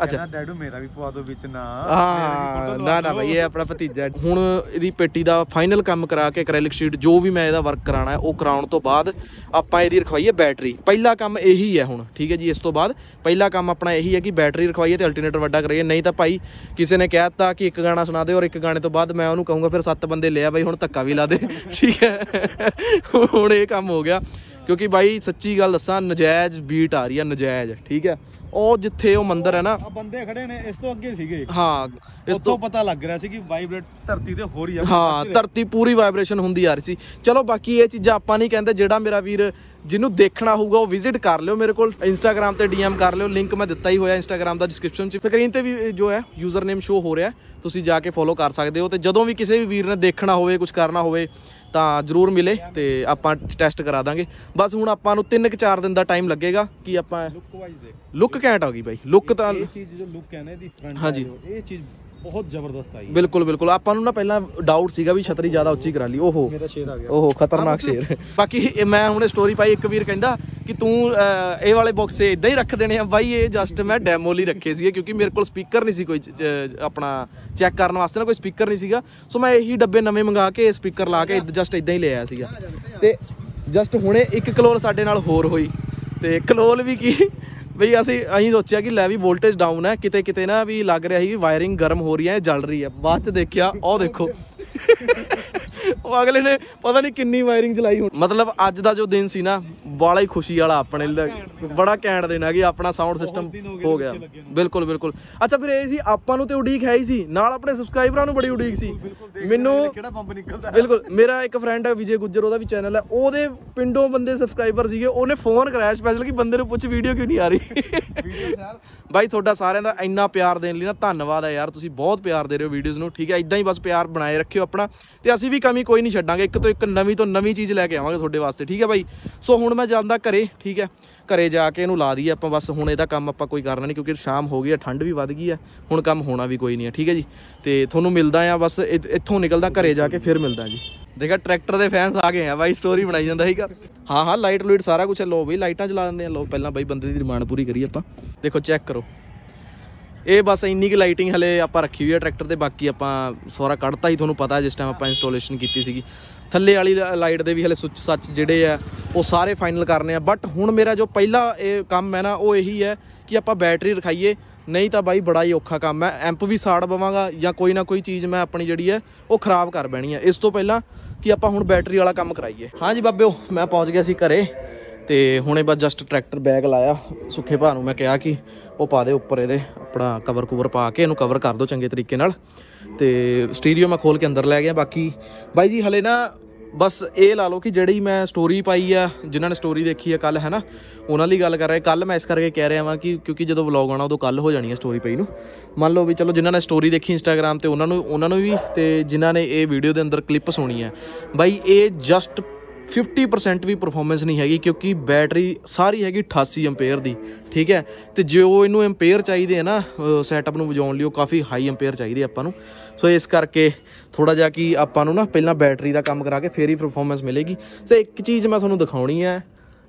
ਅੱਛਾ। ਡੈਡੂ ਮੇਰਾ ਵੀ ਪਵਾ ਦਿਓ ਵਿੱਚ ਨਾ। ਹਾਂ ਨਾ ਨਾ ਭਾਈ ਇਹ ਆਪਣਾ ਭਤੀਜਾ। ਹੁਣ ਇਹਦੀ ਪੇਟੀ ਦਾ ਫਾਈਨਲ ਕੰਮ ਕਰਾ ਕੇ ਐਕ੍ਰੈਲਿਕ ਸ਼ੀਟ ਜੋ ਵੀ ਮੈਂ ਇਹਦਾ ਵਰਕ ਕਰਾਣਾ ਹੈ ਉਹ ਕਰਾਉਣ ਤੋਂ ਬਾਅਦ ਆਪਾਂ ਇਹਦੀ ਰਖਵਾਈਏ ਬੈਟਰੀ ਪਹਿਲਾ ਕੰਮ ਇਹੀ ਹੈ ਹੁਣ ਠੀਕ ਹੈ ਜੀ? ਇਸ ਤੋਂ ਬਾਅਦ ਪਹਿਲਾ ਕੰਮ ਆਪਣਾ ਇਹੀ ਹੈ ਕਿ ਬੈਟਰੀ ਰਖਵਾਈਏ ਤੇ ਅਲਟਰਨੇਟਰ ਵੱਡਾ ਕਰਾਈਏ ਨਹੀਂ ਤਾਂ ਭਾਈ ਕਿਸੇ ਨੇ ਕਹਿਤਾ ਕਿ ਇੱਕ ਗਾਣਾ ਸੁਣਾ ਦੇ ਔਰ ਇੱਕ ਗਾਣੇ ਤੋਂ ਬਾਅਦ ਮੈਂ ਉਹਨੂੰ ਕਹੂੰਗਾ ਫਿਰ ਸੱਤ ਬੰਦੇ ਲਿਆ ਬਾਈ ਹੁਣ ਧੱਕਾ ਵੀ ਲਾ ਦੇ। ਠੀਕ ਹੈ? ਹੁਣ ਇਹ ਕੰਮ ਹੋ ਗਿਆ। ਕਿਉਂਕਿ ਬਾਈ ਸੱਚੀ ਗੱਲ ਦੱਸਾਂ ਨਜਾਇਜ਼ ਬੀਟ ਆ ਰਹੀ ਹੈ ਨਜਾਇਜ਼ ਠੀਕ ਹੈ? ਉਹ ਜਿੱਥੇ ਉਹ ਮੰਦਿਰ ਹੈ ਨਾ। ਆ ਬੰਦੇ ਖੜੇ ਨੇ ਇਸ ਤੋਂ ਅੱਗੇ ਸੀਗੇ। ਹਾਂ ਇਸ ਤੋਂ ਪਤਾ ਲੱਗ ਰਿਹਾ ਸੀ ਕਿ ਵਾਈਬ੍ਰੇਟ ਧਰਤੀ ਤੇ ਹੋ ਰਹੀ ਆ ਹਾਂ ਧਰਤੀ ਪੂਰੀ ਵਾਈਬ੍ਰੇਸ਼ਨ ਹੁੰਦੀ ਆ ਰਹੀ ਸੀ। ਚਲੋ ਬਾਕੀ ਇਹ ਚੀਜ਼ਾਂ ਆਪਾਂ ਨਹੀਂ ਕਹਿੰਦੇ ਜਿਹੜਾ ਮੇਰਾ ਵੀਰ ਜਿਹਨੂੰ ਦੇਖਣਾ ਹੋਊਗਾ ਉਹ ਵਿਜ਼ਿਟ ਕਰ ਲਿਓ ਮੇਰੇ ਕੋਲ। ਇੰਸਟਾਗ੍ਰam ਤੇ ਡੀਐਮ ਕਰ ਲਿਓ ਲਿੰਕ ਮੈਂ ਦਿੱਤਾ ਹੀ ਹੋਇਆ ਇੰਸਟਾਗ੍ਰam ਦਾ ਡਿਸਕ੍ਰਿਪਸ਼ਨ ਚ। ਸਕਰੀਨ ਤੇ ਵੀ ਜੋ ਹੈ ਯੂਜ਼ਰ ਨੇਮ ਸ਼ੋ ਹੋ ਰਿਹਾ ਤੁਸੀਂ ਜਾ ਕੇ ਫੋਲੋ ਕਰ ਸਕਦੇ ਹੋ ਤੇ ਜਦੋਂ ਵੀ ਕਿਸੇ ਵੀ ਵੀਰ ਨੇ ਦੇਖਣਾ ਹੋਵੇ ਕੁਝ ਕਰਨਾ ਹੋਵੇ ਤਾਂ ਜਰੂਰ ਮਿਲੇ ਤੇ ਆਪਾਂ ਟੈਸਟ ਕਰਾ ਦਾਂਗੇ। ਬਸ ਹੁਣ ਆਪਾਂ ਨੂੰ 3-4 ਦਿਨ ਦਾ ਟਾਈਮ ਲੱਗੇਗਾ ਕਿ ਆਪਾਂ ਲੁੱਕ ਵਾਈਜ਼ ਦੇਖ। ਲੁੱਕ ਘੈਂਟ ਆ ਗਈ ਬਾਈ। ਲੁੱਕ ਤਾਂ ਇਹ ਚੀਜ਼ ਜੋ ਲੁੱਕ ਹੈ ਨਾ ਇਹਦੀ ਫਰੰਟ ਹਾਂਜੀ। ਇਹ ਚੀਜ਼ ਬਹੁਤ ਜ਼ਬਰਦਸਤ ਆਈ ਬਿਲਕੁਲ ਬਿਲਕੁਲ। ਆਪਾਂ ਨੂੰ ਨਾ ਪਹਿਲਾਂ ਡਾਊਟ ਸੀਗਾ ਵੀ ਛਤਰੀ ਜ਼ਿਆਦਾ ਉੱਚੀ ਕਰਾ ਲਈ। ਓਹੋ। ਮੇਰਾ ਸ਼ੇਰ ਆ ਗਿਆ। ਓਹੋ ਖਤਰਨਾਕ ਸ਼ੇਰ। ਬਾਕੀ ਮੈਂ ਹੁਣੇ ਸਟੋਰੀ ਪਾਈ ਇੱਕ ਵੀਰ ਕਹਿੰਦਾ ਕਿ ਤੂੰ ਇਹ ਵਾਲੇ ਬਾਕਸੇ ਇਦਾਂ ਹੀ ਰੱਖ ਦੇਣੇ ਆ। ਬਾਈ, ਇਹ ਜਸਟ ਮੈਂ ਡੈਮੋ ਲਈ ਰੱਖੇ ਸੀਗੇ ਕਿਉਂਕਿ ਮੇਰੇ ਕੋਲ ਸਪੀਕਰ ਨਹੀਂ ਸੀ ਕੋਈ ਆਪਣਾ ਚੈੱਕ ਕਰਨ ਵਾਸਤੇ ਨਾ ਕੋਈ ਸਪੀਕਰ ਨਹੀਂ ਸੀਗਾ। ਸੋ ਮੈਂ ਇਹੀ ਡੱਬੇ ਨਵੇਂ ਮੰਗਾ ਕੇ ਸਪੀਕਰ ਲਾ ਕੇ ਜਸਟ ਇਦਾਂ ਹੀ ਲੈ ਆਇਆ ਸੀਗਾ। ਤੇ ਜਸਟ ਹੁਣੇ ਇੱਕ ਕਲੋਲ ਸਾਡੇ ਨਾਲ ਹੋਰ ਹੋਈ। ਤੇ ਕਲੋਲ ਵੀ ਕੀ, ਬਈ ਅਸੀਂ ਅਸੀਂ ਸੋਚਿਆ ਕਿ ਲੈ ਵੀ ਵੋਲਟੇਜ ਡਾਊਨ ਹੈ। ਕਿਤੇ ਕਿਤੇ ਨਾ ਵੀ ਲੱਗ ਰਿਹਾ ਸੀ ਵੀ ਵਾਇਰਿੰਗ ਗਰਮ ਹੋ ਰਹੀ ਹੈ ਜਲ ਰਹੀ ਹੈ। ਬਾਅਦ ਚ ਦੇਖਿਆ ਉਹ ਦੇਖੋ। ਉਹ ਅਗਲੇ ਨੇ ਪਤਾ ਨਹੀਂ ਕਿੰਨੀ ਵਾਇਰਿੰਗ ਚਲਾਈ ਹੁਣ। ਮਤਲਬ ਅੱਜ ਦਾ ਜੋ ਦਿਨ ਸੀ ਨਾ ਬਾਲਾ ਹੀ ਖੁਸ਼ੀ ਵਾਲਾ ਆਪਣੇ ਲਈ ਬੜਾ ਘੈਂਟ ਦਿਨ ਹੈ ਕਿ ਆਪਣਾ ਸਾਊਂਡ ਸਿਸਟਮ ਦਿਨ ਹੋ ਗਏ ਹੋ ਗਿਆ। ਬਿਲਕੁਲ ਬਿਲਕੁਲ। ਅੱਛਾ ਫਿਰ ਇਹ ਸੀ ਆਪਾਂ ਨੂੰ ਤੇ ਉਡੀਕ ਹੈ ਹੀ ਸੀ। ਨਾਲ ਆਪਣੇ ਸਬਸਕ੍ਰਾਈਬਰਾਂ ਨੂੰ ਬੜੀ ਉਡੀਕ ਸੀ। ਮੈਨੂੰ ਕਿਹੜਾ ਬੰਬ ਨਿਕਲਦਾ। ਬਿਲਕੁਲ ਮੇਰਾ ਇੱਕ ਫਰੈਂਡ ਹੈ ਵਿਜੇ ਗੁੱਜਰ ਉਹਦਾ ਵੀ ਚੈਨਲ ਹੈ ਉਹਦੇ ਪਿੰਡੋਂ ਬੰਦੇ ਸਬਸਕ੍ਰਾਈਬਰ ਸੀਗੇ। ਉਹਨੇ ਫੋਨ ਕਰਾਇਆ ਸਪੈਸ਼ਲ ਕਿ ਬੰਦੇ ਨੂੰ ਪੁੱਛ ਵੀਡੀਓ ਕਿਉਂ ਨਹੀਂ ਆ ਰਹੀ? ਵੀਡੀਓ ਯਾਰ ਬਾਈ ਤੁਹਾਡਾ ਸਾਰਿਆਂ ਦਾ ਇੰਨਾ ਪਿਆਰ ਦੇਣ ਲਈ ਨਾ ਧੰਨਵਾਦ ਹੈ ਯਾਰ। ਤੁਸੀਂ ਬਹੁਤ ਪਿਆਰ ਦੇ ਰਹੇ ਹੋ ਵੀਡੀਓਜ਼ ਨੂੰ। ਠੀਕ ਹੈ ਇਦਾਂ ਹੀ ਬਸ ਪਿਆਰ ਬਣਾਏ ਰੱਖਿਓ ਆਪਣਾ। ਤੇ ਅਸੀਂ ਵੀ ਕਮੀ ਕੋਈ ਨਹੀਂ ਛੱਡਾਂਗੇ। ਇੱਕ ਤੋਂ ਇੱਕ ਨਵੀਂ ਤੋਂ ਨਵੀਂ ਚੀਜ਼ ਲੈ ਕੇ ਆਵਾਂਗੇ ਤੁਹਾਡੇ ਵਾਸਤੇ, ਠੀਕ ਹੈ ਬਾਈ? ਸੋ ਹੁਣ ਮੈਂ ਜਾਂਦਾ ਘਰੇ, ਠੀਕ ਹੈ? ਘਰੇ ਜਾ ਕੇ ਇਹਨੂੰ ਲਾ ਦਈਏ ਆਪਾਂ, ਬਸ ਹੁਣ ਇਹਦਾ ਕੰਮ ਆਪਾਂ ਕੋਈ ਕਰਨਾ ਨਹੀਂ, ਕਿਉਂਕਿ ਸ਼ਾਮ ਹੋ ਗਈ ਹੈ, ਠੰਡ ਵੀ ਵੱਧ ਗਈ ਹੈ, ਹੁਣ ਕੰਮ ਹੋਣਾ ਵੀ ਕੋਈ ਨਹੀਂ ਹੈ, ਠੀਕ ਹੈ ਜੀ? ਤੇ ਤੁਹਾਨੂੰ ਮਿਲਦਾ ਆ ਬਸ ਇੱਥੋਂ ਨਿਕਲਦਾ ਘਰੇ ਜਾ ਕੇ ਫਿਰ ਮਿਲਦਾ ਜੀ। ਦੇਖਾ ਟਰੈਕਟਰ ਦੇ ਫੈਨਸ ਆ ਗਏ ਆ ਬਾਈ ਸਟੋਰੀ ਬਣਾਈ ਜਾਂਦਾ ਸੀਗਾ। ਹਾਂ ਹਾਂ ਲਾਈਟ ਲੂਈਟ ਸਾਰਾ ਕੁਝ ਲੋ ਬਈ ਲਾਈਟਾਂ ਚਲਾ ਦਿੰਦੇ ਆ। ਲੋ ਪਹਿਲਾਂ ਬਾਈ ਬੰਦੇ ਦੀ ਡਿਮਾਂਡ ਪੂਰੀ ਕਰੀਏ ਆਪਾਂ। ਦੇਖੋ ਚੈੱਕ ਕਰੋ। ਇਹ ਬਸ ਇੰਨੀ ਕਿ ਲਾਈਟਿੰਗ ਹਲੇ ਆਪਾਂ ਰੱਖੀ ਹੋਈ ਹੈ ਟਰੈਕਟਰ ਤੇ, ਬਾਕੀ ਆਪਾਂ ਸਾਰਾ ਕੱਢਤਾ ਹੀ, ਤੁਹਾਨੂੰ ਪਤਾ, ਜਿਸ ਟਾਈਮ ਆਪਾਂ ਇੰਸਟਾਲੇਸ਼ਨ ਕੀਤੀ ਸੀਗੀ। ਥੱਲੇ ਵਾਲੀ ਲਾਈਟ ਦੇ ਵੀ ਹਲੇ ਸੁੱਚ ਸੱਚ ਜਿਹੜੇ ਆ, ਉਹ ਸਾਰੇ ਫਾਈਨਲ ਕਰਨੇ ਆ। ਬਟ ਹੁਣ ਮੇਰਾ ਜੋ ਪਹਿਲਾ ਇਹ ਕੰਮ ਹੈ ਨਾ, ਉਹ ਇਹੀ ਹੈ ਕਿ ਆਪਾਂ ਬੈਟਰੀ ਰਖਾਈਏ। ਨਹੀਂ ਤਾਂ ਬਾਈ, ਬੜਾ ਹੀ ਔਖਾ ਕੰਮ ਹੈ। ਐਂਪ ਵੀ ਸਾੜ ਪਵਾਂਗਾ ਜਾਂ ਕੋਈ ਨਾ ਕੋਈ ਚੀਜ਼ ਮੈਂ ਆਪਣੀ ਜਿਹੜੀ ਹੈ, ਉਹ ਖਰਾਬ ਕਰ ਬੈਣੀ ਹੈ। ਇਸ ਤੋਂ ਪਹਿਲਾਂ ਕਿ ਆਪਾਂ ਹੁਣ ਬੈਟਰੀ ਵਾਲਾ ਕੰਮ ਕਰਾਈਏ। ਹਾਂਜੀ ਬਾਬਿਓ, ਮੈਂ ਪਹੁੰਚ ਗਿਆ ਸੀ ਘਰੇ। ਤੇ ਹੁਣੇ ਬਸ ਜਸਟ ਟਰੈਕਟਰ ਬੈਗ ਲਾਇਆ, ਸੁੱਖੇ ਭਾ ਨੂੰ ਮੈਂ ਕਿਹਾ ਕਿ ਉਹ ਪਾ ਦੇ ਉੱਪਰ ਇਹਦੇ, ਆਪਣਾ ਕਵਰ ਕੁਵਰ ਪਾ ਕੇ ਇਹਨੂੰ ਕਵਰ ਕਰ ਦਿਓ ਚੰਗੇ ਤਰੀਕੇ ਨਾਲ। ਤੇ ਸਟੀਰੀਓ ਮੈਂ ਖੋਲ ਕੇ ਅੰਦਰ ਲੈ ਗਿਆ, ਬਾਕੀ ਬਾਈ ਜੀ ਹਲੇ ਨਾ ਬਸ ਇਹ ਲਾ ਲਓ ਕਿ ਜਿਹੜੀ ਮੈਂ ਸਟੋਰੀ ਪਾਈ ਆ, ਜਿਨ੍ਹਾਂ ਨੇ ਸਟੋਰੀ ਦੇਖੀ ਆ ਕੱਲ ਹੈ ਨਾ ਉਹਨਾਂ ਦੀ ਗੱਲ ਕਰ ਰਿਹਾ। ਕੱਲ ਮੈਂ ਇਸ ਕਰਕੇ ਕਹਿ ਰਿਹਾ ਵਾਂ ਕਿ ਕਿਉਂਕਿ ਜਦੋਂ ਵਲੌਗ ਆਉਣਾ ਉਦੋਂ ਕੱਲ ਹੋ ਜਾਣੀ ਹੈ ਸਟੋਰੀ ਪਈ ਨੂੰ। ਮੰਨ ਲਓ ਵੀ ਚਲੋ ਜਿਨ੍ਹਾਂ ਨੇ ਸਟੋਰੀ ਦੇਖੀ ਇੰਸਟਾਗ੍ਰam ਤੇ ਉਹਨਾਂ ਨੂੰ ਉਹਨਾਂ ਨੂੰ ਵੀ, ਤੇ ਜਿਨ੍ਹਾਂ ਨੇ ਇਹ ਵੀਡੀਓ ਦੇ ਅੰਦਰ ਕਲਿੱਪ ਸੁਣੀ ਹੈ ਬਾਈ, ਇਹ ਜਸਟ 50% ਵੀ ਪਰਫਾਰਮੈਂਸ ਨਹੀਂ ਹੈਗੀ ਕਿਉਂਕਿ ਬੈਟਰੀ ਸਾਰੀ ਹੈਗੀ 88 ਐਂਪੀਅਰ ਦੀ, ਠੀਕ ਹੈ? ਤੇ ਜੋ ਇਹਨੂੰ ਐਂਪੀਅਰ ਚਾਹੀਦੇ ਆ ਨਾ ਸੈਟਅਪ ਨੂੰ ਵਜਾਉਣ ਲਈ, ਉਹ ਕਾਫੀ ਹਾਈ ਐਂਪੀਅਰ ਚਾਹੀਦੇ ਆਪਾਂ ਨੂੰ। ਸੋ ਇਸ ਕਰਕੇ ਥੋੜਾ ਜਿਹਾ ਕਿ ਆਪਾਂ ਨੂੰ ਨਾ ਪਹਿਲਾਂ ਬੈਟਰੀ ਦਾ ਕੰਮ ਕਰਾ ਕੇ ਫੇਰ ਹੀ ਪਰਫਾਰਮੈਂਸ ਮਿਲੇਗੀ। ਸੋ ਇੱਕ ਚੀਜ਼ ਮੈਂ ਤੁਹਾਨੂੰ ਦਿਖਾਉਣੀ ਹੈ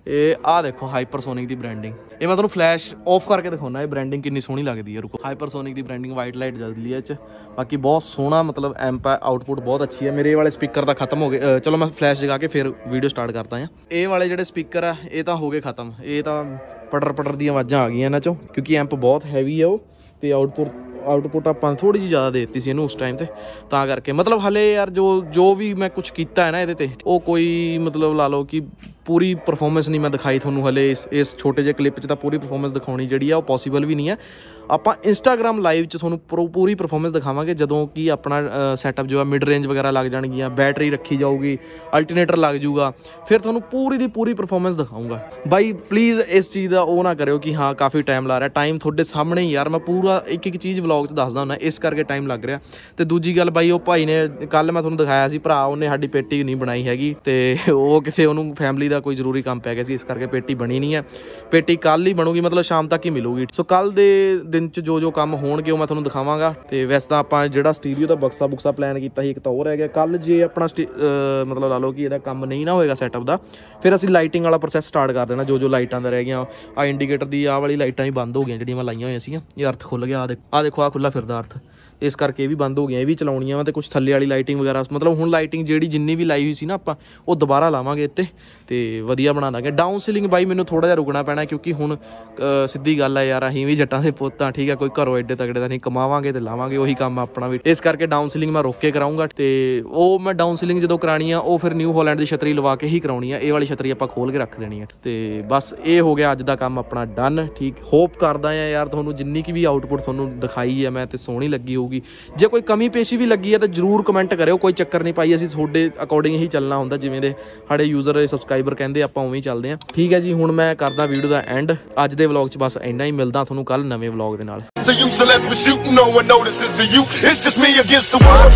ਇਹ ਆਹ ਦੇਖੋ ਹਾਈਪਰਸੋਨਿਕ ਦੀ ਬ੍ਰਾਂਡਿੰਗ ਇਹ ਮੈਂ ਤੁਹਾਨੂੰ ਫਲੈਸ਼ ਆਫ ਕਰਕੇ ਦਿਖਾਉਣਾ, ਇਹ ਬ੍ਰਾਂਡਿੰਗ ਕਿੰਨੀ ਸੋਹਣੀ ਲੱਗਦੀ ਹੈ, ਰੁਕੋ। ਹਾਈਪਰਸੋਨਿਕ ਦੀ ਬ੍ਰਾਂਡਿੰਗ ਵਾਈਟ ਲਾਈਟ ਜਲਦੀ ਹੈ ਚ। ਬਾਕੀ ਬਹੁਤ ਸੋਹਣਾ ਮਤਲਬ ਐਂਪ ਹੈ ਆਊਟਪੁੱਟ ਬਹੁਤ ਅੱਛੀ ਹੈ। ਮੇਰੇ ਵਾਲੇ ਸਪੀਕਰ ਤਾਂ ਖਤਮ ਹੋ ਗਏ। ਚਲੋ ਮੈਂ ਫਲੈਸ਼ ਜਗਾ ਕੇ ਫਿਰ ਵੀਡੀਓ ਸਟਾਰਟ ਕਰਦਾ ਹਾਂ। ਇਹ ਵਾਲੇ ਜਿਹੜੇ ਸਪੀਕਰ ਆ, ਇਹ ਤਾਂ ਹੋ ਗਏ ਖਤਮ। ਇਹ ਤਾਂ ਪਟਰ ਪਟਰ ਦੀਆਂ ਆਵਾਜ਼ਾਂ ਆ ਗਈਆਂ ਇਹਨਾਂ ਚੋਂ, ਕਿਉਂਕਿ ਐਂਪ ਬਹੁਤ ਹੈਵੀ ਹੈ ਉਹ, ਤੇ ਆਊਟਪੁੱਟ ਆਊਟਪੁੱਟ ਆਪਾਂ ਥੋੜੀ ਜਿਹੀ ਜ਼ਿਆਦਾ ਦੇ ਦਿੱਤੀ ਸੀ ਇਹਨੂੰ ਉਸ ਟਾਈਮ ਤੇ। ਤਾਂ ਕਰਕੇ ਮਤਲਬ ਹਲੇ ਯਾਰ ਜੋ ਜੋ ਵੀ ਮੈਂ ਕੁਝ ਕੀਤਾ ਹੈ ਨਾ ਇਹਦੇ ਤੇ, ਉਹ ਕੋਈ ਮਤਲਬ ਲਾ ਲਓ ਕਿ ਪੂਰੀ ਪਰਫਾਰਮੈਂਸ ਨਹੀਂ ਮੈਂ ਦਿਖਾਈ ਤੁਹਾਨੂੰ ਹਲੇ ਇਸ ਇਸ ਛੋਟੇ ਜਿਹੇ ਕਲਿੱਪ 'ਚ ਤਾਂ ਪੂਰੀ ਪਰਫਾਰਮੈਂਸ ਦਿਖਾਉਣੀ ਜਿਹੜੀ ਆ ਉਹ ਪੋਸੀਬਲ ਵੀ ਨਹੀਂ ਹੈ। ਆਪਾਂ ਇੰਸਟਾਗ੍ਰam ਲਾਈਵ 'ਚ ਤੁਹਾਨੂੰ ਪੂਰ- ਪੂਰੀ ਪਰਫਾਰਮੈਂਸ ਦਿਖਾਵਾਂਗੇ ਜਦੋਂ ਕਿ ਆਪਣਾ ਸੈਟਅਪ ਜੋ ਹੈ ਮਿਡ ਰੇਂਜ ਵਗੈਰਾ ਲੱਗ ਜਾਣਗੀਆਂ ਬੈਟਰੀ ਰੱਖੀ ਜਾਊਗੀ ਅਲਟਰਨੇਟਰ ਲੱਗ ਜਾਊਗਾ ਫਿਰ ਤੁਹਾਨੂੰ ਪੂਰੀ ਦੀ ਪੂਰੀ ਪਰਫਾਰਮੈਂਸ ਦਿਖਾਊਂਗਾ। ਬਾਈ ਪਲੀਜ਼ ਇਸ ਚੀਜ਼ ਦਾ ਉਹ ਨਾ ਕਰਿਓ ਕਿ ਹਾਂ, ਕਾਫੀ ਟਾਈਮ ਲਾ ਰਿਹਾ। ਟਾਈਮ ਤੁਹਾਡੇ ਸਾਹਮਣੇ ਹੀ ਯਾਰ ਮੈਂ ਪੂਰਾ ਇੱਕ ਇੱਕ ਚੀਜ਼ ਵਲੌਗ 'ਚ ਦੱਸਦਾ ਹੁੰਦਾ, ਇਸ ਕਰਕੇ ਟਾਈਮ ਲੱਗ ਰਿਹਾ। ਤੇ ਦੂਜੀ ਗੱਲ ਬਾਈ, ਉਹ ਭਾਈ ਨੇ ਕੱਲ ਮੈਂ ਤੁਹਾਨੂੰ ਦਿਖਾਇਆ ਸੀ, ਭਰਾ, ਉਹਨੇ ਸਾਡੀ ਪੇਟੀ ਨਹੀਂ ਬਣਾਈ ਹੈਗੀ ਤੇ ਉਹ ਕਿਸੇ ਉਹਨੂੰ ਫੈਮਿਲੀ ਦਾ ਕੋਈ ਜ਼ਰੂਰੀ ਕੰਮ ਪੈ ਗਿਆ ਸੀ, ਇਸ ਕਰਕੇ ਪੇਟੀ ਬਣੀ ਨਹੀਂ ਹੈ। ਪੇਟੀ ਕੱਲ ਹੀ ਬਣੂਗੀ, ਮਤਲਬ ਸ਼ਾਮ ਤੱਕ ਹੀ ਮਿਲੂਗੀ। ਸੋ ਕੱਲ ਦੇ ਦਿਨ 'ਚ ਜੋ ਜੋ ਕੰਮ ਹੋਣਗੇ, ਉਹ ਮੈਂ ਤੁਹਾਨੂੰ ਦਿਖਾਵਾਂਗਾ। ਤੇ ਵੈਸੇ ਤਾਂ ਆਪਾਂ ਜਿਹੜਾ ਸਟੀਰੀਓ ਦਾ ਬਕਸਾ ਬੁਕਸਾ ਪਲਾਨ ਕੀਤਾ ਸੀ, ਇੱਕ ਤਾਂ ਉਹ ਰਹਿ ਗਿਆ। ਕੱਲ ਜੇ ਆਪਣਾ ਸਟੀ- ਮਤਲਬ ਲਾ ਲਓ ਕਿ ਇਹਦਾ ਕੰਮ ਨਹੀਂ ਨਾ ਹੋਏਗਾ ਸੈਟਅਪ ਦਾ, ਫਿਰ ਅਸੀਂ ਲਾਈਟਿੰਗ ਵਾਲਾ ਪ੍ਰੋਸੈਸ ਸਟਾਰਟ ਕਰ ਦੇਣਾ, ਜੋ ਜੋ ਲਾਈਟਾਂ ਦਾ ਰਹਿ ਗਈਆਂ। ਆ ਇੰਡੀਕੇਟਰ ਦੀ ਆਹ ਵਾਲੀ ਲਾਈਟਾਂ ਹੀ ਬੰਦ ਹੋ ਗਈਆਂ, ਜਿਹੜੀਆਂ ਮੈਂ ਲਾਈਆਂ ਹੋਈਆਂ ਸੀਗੀਆਂ। ਇਹ ਅਰਥ ਖੁੱਲ ਗਿਆ ਆ ਦੇਖ ਆ ਦੇਖੋ ਆ ਖੁੱਲਾ ਫਿਰਦਾ ਅਰਥ। ਇਸ ਕਰਕੇ ਇਹ ਵੀ ਬੰਦ ਹੋ ਗਈਆਂ, ਇਹ ਵੀ ਚਲਾਉਣੀਆਂ ਵਾ ਤੇ ਕੁਝ ਥੱਲੇ ਵਾਲੀ ਲਾਈਟਿੰਗ ਵਗੈਰਾ, ਮਤਲਬ ਹੁਣ ਲਾਈਟਿੰਗ ਜਿਹੜੀ ਜਿੰਨੀ ਵੀ ਲਾਈ ਹੋਈ ਸੀ ਨਾ ਆਪਾਂ, ਉਹ ਦੁਬਾਰਾ ਲਾਵਾਂਗੇ ਇੱਥੇ। ਤੇ ਵਧੀਆ ਬਣਾ ਦਾਂਗੇ ਡਾਊਨ ਸੀਲਿੰਗ ਬਾਈ ਮੈਨੂੰ ਥੋੜਾ ਜਿਹਾ ਰੁਕਣਾ ਪੈਣਾ ਕਿਉਂਕਿ ਹੁਣ ਸਿੱਧੀ ਗੱਲ ਹੈ ਯਾਰ, ਅਸੀਂ ਵੀ ਜੱਟਾਂ ਦੇ ਪੁੱਤ ਆ ਠੀਕ ਹੈ ਕੋਈ ਘਰੋਂ ਐਡੇ ਤਗੜੇ ਤਾਂ ਨਹੀਂ, ਕਮਾਵਾਂਗੇ ਤੇ ਲਾਵਾਂਗੇ ਉਹੀ ਕੰਮ ਆਪਣਾ ਵੀ। ਇਸ ਕਰਕੇ ਡਾਊਨ ਸੀਲਿੰਗ ਮੈਂ ਰੋਕ ਕੇ ਕਰਾਉਂਗਾ ਤੇ ਉਹ ਮੈਂ ਡਾਊਨ ਸੀਲਿੰਗ ਜਦੋਂ ਕਰਾਣੀ ਆ, ਉਹ ਫਿਰ ਨਿਊ ਹਾਲੈਂਡ ਦੀ ਛਤਰੀ ਲਵਾ ਕੇ ਹੀ ਕਰਾਉਣੀ ਆ, ਇਹ ਵਾਲੀ ਛਤਰੀ ਆਪਾਂ ਖੋਲ ਕੇ ਰੱਖ ਦੇਣੀ ਆ। ਤੇ ਬਸ ਇਹ ਹੋ ਗਿਆ ਅੱਜ ਦਾ ਕੰਮ ਆਪਣਾ ਡਨ ਠੀਕ ਹੋਪ ਕਰਦਾ ਆ ਯਾਰ, ਤੁਹਾਨੂੰ ਜਿੰਨੀ ਕੀ ਵੀ ਆਊਟਪੁੱਟ ਤੁਹਾਨੂੰ ਦਿਖਾਈ ਹੈ ਮੈਂ ਤੇ ਸੋਹਣੀ ਲੱਗੀ ਹੋਊਗੀ। ਜੇ ਕੋਈ ਕਮੀ ਪੇਸ਼ੀ ਵੀ ਲੱਗੀ ਹੈ ਤਾਂ ਜਰੂਰ ਕਮੈਂਟ ਕਰਿਓ, ਕੋਈ ਚੱਕਰ ਨਹੀਂ ਪਾਈ ਅਸੀਂ ਤੁਹਾਡੇ ਅਕੋਰਡਿੰਗ ਹੀ ਚੱਲਣਾ ਹੁੰਦਾ, ਜਿਵੇਂ ਦੇ ਸਾਡੇ ਯੂਜ਼ਰ ਸਬਸਕ੍ਰਾਈਬਰ ਕਹਿੰਦੇ ਆਪਾਂ ਉਵੇਂ ਹੀ ਚੱਲਦੇ ਆ ਠੀਕ ਹੈ ਜੀ ਹੁਣ ਮੈਂ ਕਰਦਾ ਵੀਡੀਓ ਦਾ ਐਂਡ ਅੱਜ ਦੇ ਵਲੌਗ 'ਚ ਬਸ ਇੰਨਾ ਹੀ ਮਿਲਦਾ ਤੁਹਾਨੂੰ ਕੱਲ ਨਵੇਂ ਵਲੌਗ ਦੇ ਨਾਲ The useless for shooting, no one notices the you. It's just me against the world.